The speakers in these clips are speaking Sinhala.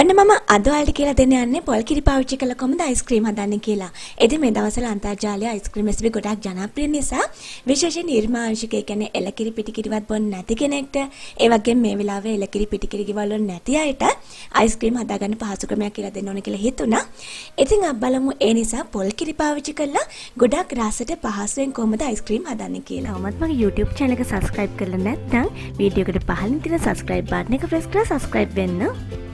ඔන්න මම අද ඔයාලට කියලා දෙන්න යන්නේ පොල් කිරි පාවිච්චි කරලා කොහොමද අයිස්ක්‍රීම් හදන්නේ කියලා. ඉතින් මේ දවස්වල අන්තර්ජාලයේ අයිස්ක්‍රීම් රෙසිපි ගොඩක් ජනප්‍රිය නිසා විශේෂයෙන් නිර්මාංශික ඒ කියන්නේ එලකිරි පිටිකිරිවත් බොන්නේ නැති කෙනෙක්ට ඒ වගේම මේ වෙලාවේ එලකිරි පිටිකිරි ගෙවල් වල නැති අයට අයිස්ක්‍රීම් හදාගන්න පහසු ක්‍රමයක් කියලා දෙන්න ඕන කියලා හිතුණා. ඉතින් අප බලමු ඒ නිසා පොල් කිරි පාවිච්චි කරලා ගොඩක් රසට පහසුවෙන් කොහොමද අයිස්ක්‍රීම් හදන්නේ කියලා. තවමත් මගේ YouTube channel එක subscribe කරලා නැත්නම් වීඩියෝ එකට පහළින් තියෙන subscribe button එක press කරලා subscribe වෙන්න.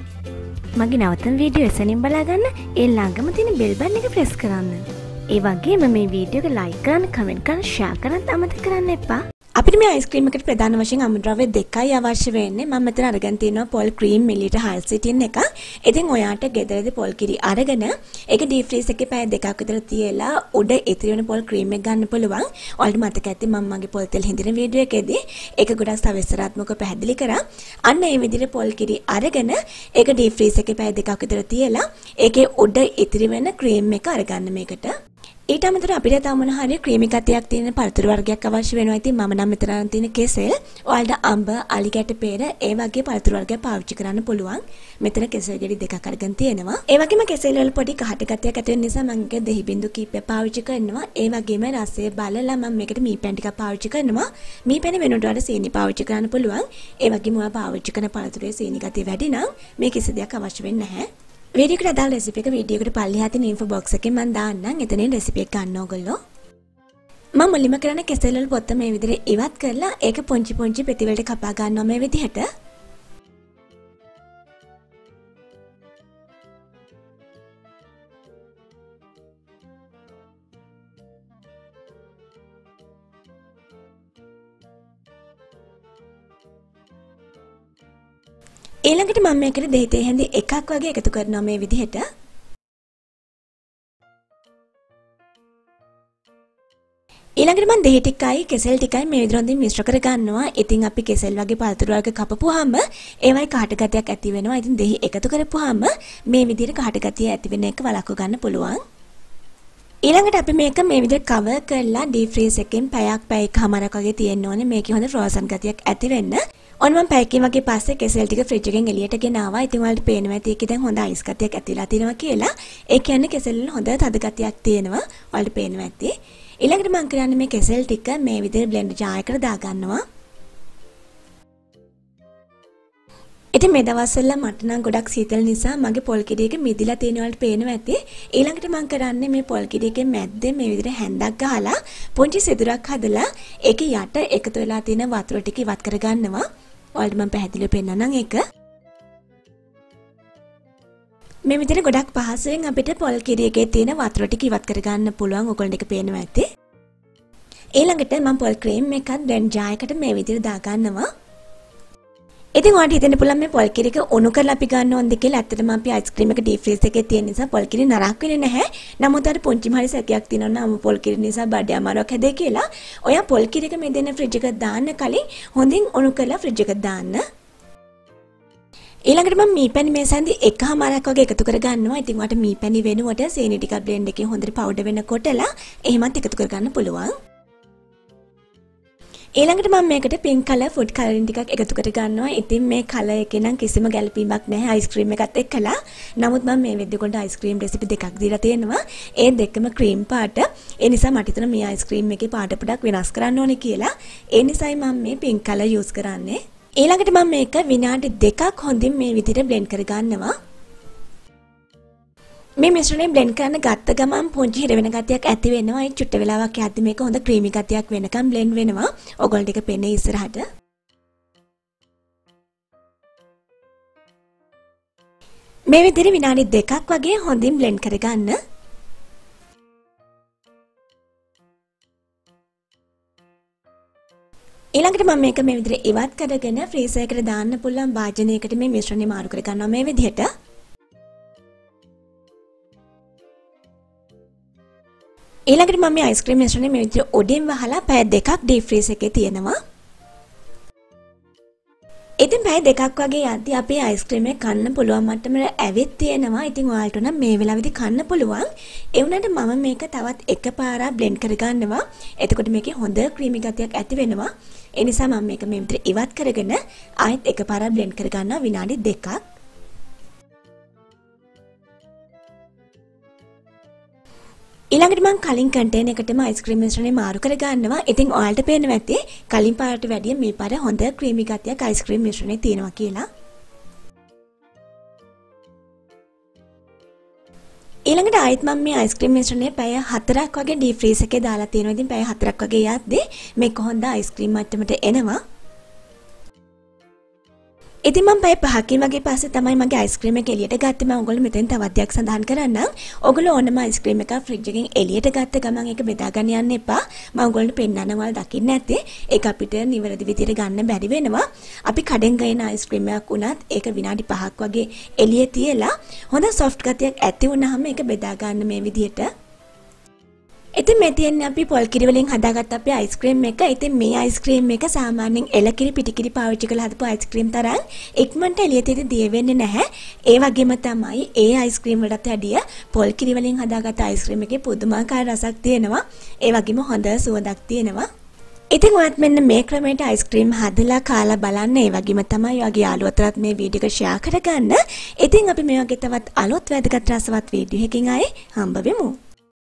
මගේ නවතම වීඩියෝ එසනින් බලාගන්න ඒ ළඟම තියෙන බෙල් බටන් එක ප්‍රෙස් කරන්න. ඒ වගේම මේ වීඩියෝ එක ලයික් කරන්න, කමෙන්ට් කරන්න, ෂෙයා කරන්න අමතක කරන්න එපා. අපිට මේ අයිස්ක්‍රීම් එකට ප්‍රධාන වශයෙන් අමුද්‍රව්‍ය දෙකයි අවශ්‍ය වෙන්නේ. මම මෙතන අරගෙන තියෙනවා පොල් ක්‍රීම් මිලිලීටර් 600 එකක්. ඉතින් ඔයාට ගෙදරදී පොල් කිරි අරගෙන ඒක ඩීප් ෆ්‍රීස් එකේ පැය දෙකක් විතර තියලා උඩ ඉතිරි වෙන පොල් ක්‍රීම් එක ගන්න පුළුවන්. ඔයාලට මතක ඇති මම මගේ පොල් තෙල් හිඳින වීඩියෝ එකේදී ඒක ගොඩක් සවිස්තරාත්මකව පැහැදිලි කරා. අන්න ඒ විදිහට පොල් කිරි අරගෙන ඒක ඩීප් ෆ්‍රීස් එකේ පැය දෙකක් විතර තියලා ඒකේ උඩ ඉතිරි වෙන ක්‍රීම් එක අරගන්න මේකට. ඊට අමතරව අපිට තව මොන හරි ක්‍රීමි ගතියක් තියෙන පළතුරු වර්ගයක් අවශ්‍ය වෙනවා. ඉතින් මම නම් මෙතන තියෙන කෙසෙල්, ඔයාලට අඹ, අලි ගැට peer ඒ වගේ පළතුරු වර්ගයක් පාවිච්චි කරන්න පුළුවන්. මෙතන කෙසෙල් ගෙඩි දෙකක් අරගෙන තියෙනවා. ඒ වගේම කෙසෙල් වල පොඩි කහට ගතියක් ඇති වෙන නිසා මම ඒක දෙහි බින්දු කීපයක් පාවිච්චි කරනවා. ඒ වගේම රසය බලලා මම මේකට මී පැන් ටිකක් පාවිච්චි කරනවා. මී පැන වෙනුවට වඩා සීනි පාවිච්චි කරන්න පුළුවන්. ඒ වගේම ඔයා පාවිච්චි කරන පළතුරේ සීනි ගතිය වැඩි නම් මේ කිසි දෙයක් අවශ්‍ය වෙන්නේ නැහැ. වීඩියෝ එකට අදාළ රෙසිපි එක වීඩියෝ එකට පල්ලෙහා තියෙන ඉන්ෆෝ බොක්ස් එකේ මම දාන්නම්. එතනින් රෙසිපි එක ගන්න ඕගොල්ලෝ. මම මුලින්ම කරන්නේ කෙසෙල් වල පොත්ත මේ විදිහට ඉවත් කරලා ඒක පුංචි පුංචි පෙති වලට කපා ගන්නවා මේ විදිහට. ඊළඟට මම මේකට දෙහිතේ හැඳි එකක් වගේ එකතු කරනවා මේ විදිහට. ඊළඟට මම දෙහි ටිකයි කෙසෙල් ටිකයි මේ විදිහට හොඳින් මිශ්‍ර කර ගන්නවා. ඉතින් අපි කෙසෙල් වගේ පළතුරු වර්ග කපපුවාම ඒවයි කහට ගතියක් ඇති වෙනවා. ඉතින් දෙහි එකතු කරපුවාම මේ විදිහට කහට ගතිය ඇති වෙන එක වළක්ව ගන්න පුළුවන්. ඊළඟට අපි මේක මේ විදිහට කවර් කරලා ඩීප් ෆ්‍රීස් එකෙන් පැයක් පැයකමාරක් වගේ තියෙන්න ඕනේ. මේකේ හොඳ ෆ්‍රෝසන් ගතියක් ඇති වෙන්න. ඔන්න මම පැයකින් වගේ පස්සේ කෙසෙල් ටික ෆ්‍රිජ් එකෙන් එළියට ගෙනාවා. ඉතින් ඔයාලට පේනවා ඇති ඒකේ දැන් හොඳ අයිස් ගතියක් ඇතිලා තියෙනවා කියලා. ඒ කියන්නේ කෙසෙල් වල හොඳ තද ගතියක් තියෙනවා. ඔයාලට පේනවා ඇති. ඊළඟට මම කරන්නේ මේ කෙසෙල් ටික මේ විදිහට බ්ලෙන්ඩර් ජාර් එකට දාගන්නවා. ඉතින් මේ දවස්වල මට නම් ගොඩක් සීතල නිසා මගේ පොල් කිඩියක මිදිලා තියෙන වලට පේනවා ඇති. ඊළඟට මම කරන්නේ මේ පොල් කිඩියකේ මැද්දේ මේ විදිහට හැන්දක් ගහලා පුංචි සිදුරක් හදලා ඒකේ යට එකතු වෙලා තියෙන වතුර ටික ඉවත් කරගන්නවා. ඔයාලට මම පැහැදිලිව පෙන්නන්නම් ඒක. මේ විදිහට ගොඩක් පහසුවෙන් අපිට පොල් කිරියකේ තියෙන වතුර ටික ඉවත් කරගන්න පුළුවන්. ඔයගොල්ලන්ට ඒක පේනවා ඇති. ඊළඟට මම පොල් ක්‍රීම් එකක් බ්ලෙන්ඩ් ජාර් එකට මේ විදිහට දාගන්නවා. ඉතින් ඔයාලට හිතෙන්න පුළුවන් මේ පොල් කිරි එක උණු කරලා අපි ගන්න ඕනද කියලා. ඇත්තටම අපි අයිස්ක්‍රීම් එක ඩීප් ෆ්‍රීස් එකේ තියෙන නිසා පොල් කිරි නරක් වෙන්නේ නැහැ. නමුත් අර පුංචිම හරි සැකයක් තියෙනවා නම් පොල් කිරි නිසා බඩේ අමාරුවක් හැදේ කියලා. ඔයා පොල් කිරි එක මෙදෙන ෆ්‍රිජ් එකට දාන්න කලින් හොඳින් උණු කරලා ෆ්‍රිජ් එකට දාන්න. ඊළඟට මම මීපැණි මේ සැන්දි එකමාරක් වගේ එකතු කර ගන්නවා. ඉතින් ඔයාලට මීපැණි වෙනුවට සීනි ටිකක් බ්ලෙන්ඩ් එකේ හොඳට පවුඩර් වෙන කොටලා එහෙමත් එකතු කර ගන්න පුළුවන්. ඊළඟට මම මේකට පින්ක් කලර් ෆුඩ් කලරින් ටිකක් එකතු කර ගන්නවා. ඉතින් මේ කලර් එකේ නම් කිසිම ගැළපීමක් නැහැ අයිස්ක්‍රීම් එකත් එක්කලා. නමුත් මම මේ වෙද්දිකොට අයිස්ක්‍රීම් රෙසිපි දෙකක් දීලා තියෙනවා. ඒ දෙකම ක්‍රීම් පාට. ඒ නිසා මට හිතුණා මේ අයිස්ක්‍රීම් එකේ පාට පොඩක් වෙනස් කරන්න ඕනේ කියලා. ඒ නිසායි මම මේ පින්ක් කලර් යූස් කරන්නේ. ඊළඟට මම මේක විනාඩි දෙකක් හොඳින් මේ විදිහට බ්ලෙන්ඩ් කර ගන්නවා. මේ මිශ්‍රණය බ්ලෙන්ඩ් කරන්න ගත්ත ගමන් පුංචි හිර වෙන ගතියක් ඇති වෙනවා. ඒ චුට්ට වෙලාවක් යද්දි මේක හොඳ ක්‍රීමි ගතියක් වෙනකම් බ්ලෙන්ඩ් වෙනවා. ඔයගොල්ලෝ ටික පෙන්නේ ඉස්සරහට. මේ විදිහට විනාඩි දෙකක් වගේ හොඳින් බ්ලෙන්ඩ් කරගන්න. ඊළඟට මම මේක මේ විදිහට ඉවත් කරගෙන ෆ්‍රීසර් එකට දාන්න පුළුවන් භාජනයකට මේ මිශ්‍රණය මාරු කර ගන්නවා මේ විදිහට. ඊළඟට මම මේ අයිස්ක්‍රීම් මිශ්‍රණය මේ විදිහට උඩින් වහලා පැය දෙකක් ඩීප් ෆ්‍රීස් එකේ තියෙනවා. ඉතින් පැය දෙකක් වගේ යද්දි අපේ අයිස්ක්‍රීම් එක කන්න පුළුවන් මට්ටමට ඇවිත් තියෙනවා. ඉතින් ඔයාලට නම් මේ වෙලාවේදී කන්න පුළුවන්. ඒ වුණාට මම මේක තවත් එකපාරක් බ්ලෙන්ඩ් කරගන්නවා. එතකොට මේකේ හොඳ ක්‍රීමි ගතියක් ඇති වෙනවා. ඒ නිසා මම මේක මේ විදිහට ඉවත් කරගෙන ආයෙත් එකපාරක් බ්ලෙන්ඩ් කරගන්නවා විනාඩි දෙකක්. ඊළඟට මම කලින් කන්ටේනර් එකටම අයිස්ක්‍රීම් මිශ්‍රණය මාරු කර ගන්නවා. ඉතින් ඔයාලට පේනවා ඇති කලින් පාරට වැඩිය මේ පාර හොඳ ක්‍රීමි ගතියක් අයිස්ක්‍රීම් මිශ්‍රණේ තියෙනවා කියලා. ඊළඟට ආයෙත් මම මේ අයිස්ක්‍රීම් මිශ්‍රණය පැය 4ක් වගේ ඩීප් ෆ්‍රීස් එකේ දාලා තියෙනවා. ඉතින් පැය 4ක් වගේ යද්දී මේක හොඳ අයිස්ක්‍රීම් මට්ටමට එනවා. ඉතින් මම පැය 5කින් වගේ පස්සේ තමයි මගේ අයිස්ක්‍රීම් එක එළියට ගත්තේ. මම ඔයගොල්ලෝ මෙතෙන් තවත් දෙයක් සඳහන් කරන්නම්. ඔයගොල්ලෝ ඕනම අයිස්ක්‍රීම් එකක් ෆ්‍රිජ් එකෙන් එළියට ගත්ත ගමන් ඒක බෙදා ගන්න යන්න එපා. මම ඔයගොල්ලන්ට පෙන්නනවා දකින්න ඇත්තේ. ඒක අපිට නිවැරදි විදිහට ගන්න බැරි වෙනවා. අපි කඩෙන් ගේන අයිස්ක්‍රීම් එකක් උනත් ඒක විනාඩි 5ක් වගේ එළියේ තියලා හොඳ සොෆ්ට් ගතියක් ඇති වුනහම ඒක බෙදා ගන්න මේ විදිහට ඉතින් මේ තියෙන්නේ අපි පොල් කිරි වලින් හදාගත්ත අපේ අයිස්ක්‍රීම් එක. ඉතින් මේ අයිස්ක්‍රීම් එක සාමාන්‍යයෙන් එලකිරි පිටිකිරි පාවිච්චි කරලා හදපු අයිස්ක්‍රීම් තරම් ඉක්මනට එළියට දිය වෙන්නේ නැහැ. ඒ වගේම තමයි ඒ අයිස්ක්‍රීම් වලට වැඩිය පොල් කිරි වලින් හදාගත්ත අයිස්ක්‍රීම් එකේ පුදුමාකාර රසක් තියෙනවා. ඒ වගේම හොඳ සුවඳක් තියෙනවා. ඉතින් ඔයත් මෙන්න මේ ක්‍රමයට අයිස්ක්‍රීම් හදලා කාලා බලන්න ඒ වගේම තමයි ඔයගේ යාළුවතරත් මේ වීඩියෝ එක ෂෙයා කරගන්න. ඉතින් අපි මේ වගේ තවත් අලුත් වැදගත් රසවත් වීඩියෝ එකකින් ආයේ හම්බ වෙමු.